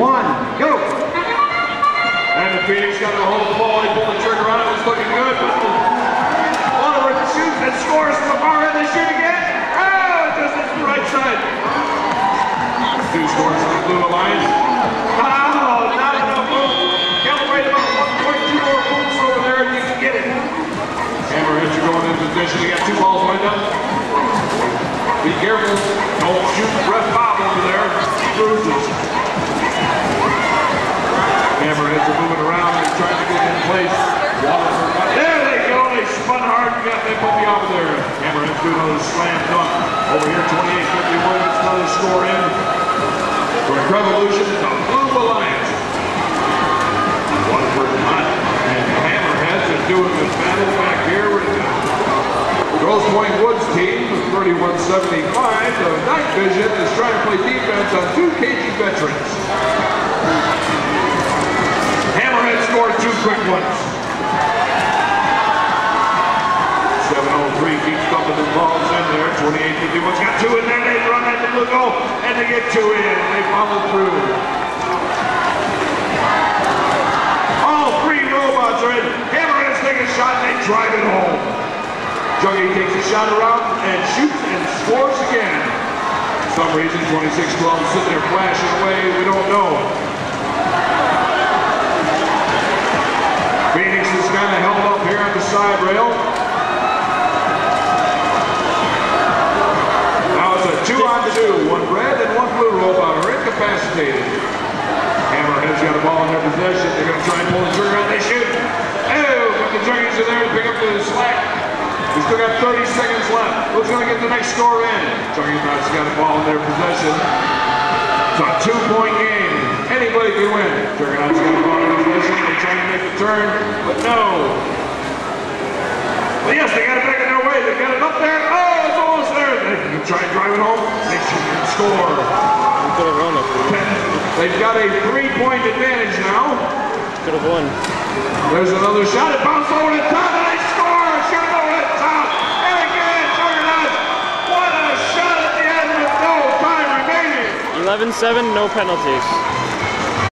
one, go! And the Phoenix got a hold of the ball. He pulled the trigger on it. It was looking good. Oliver shoots and scores from the far end. They shoot again. Oh, just hits the right side. Two scores for the Blue Alliance. Oh, not enough room. Calibrate about 1.2 more boots over there and you can get it. Hammerheads are going in position. They got two balls lined up. Be careful. Don't shoot Brett Bob over there. He bruises. Hammerheads are moving around and trying to get in place. Waterford, there they go. They spun hard and got they put me off of there. Hammerheads do another slam dunk. Over here, 28-51. It's another score in. For Revolution, the Blue Alliance. Waterford hot. And Hammerheads are doing this battle back here with the Grosse Pointe Woods team with 31-75. The Knight Vision is trying to play defense on two Cajun veterans. Hammerhead scored two quick ones. 28, Detroit's got two in there, they run at the blue goal, and they get two in, they follow through. All three robots are in, Hammer has a shot, and they drive it home. Juggy takes a shot around and shoots and scores again. For some reason, 26-12 sitting there flashing away, we don't know. Phoenix is kind of held up here on the side rail. Incapacitated. Hammerhead's got a ball in their possession. They're going to try and pull the trigger out. They shoot. Oh, but the Juggies are there to pick up the slack. We still got 30 seconds left. Who's going to get the next score in? Juggernauts got a ball in their possession. It's a two-point game. Anybody can win. Juggernauts got a ball in their possession. They're trying to make the turn, but no. Well, yes, they got it back in their way. They got it up there. Oh, it's almost there. They try and drive it home. They should score. Could have run up. They've got a three-point advantage now. Could have won. There's another shot. It bounced over the top, and they score. Shoot it over the top. And again, Juggernauts. What a shot at the end with no time remaining. 11-7, no penalties.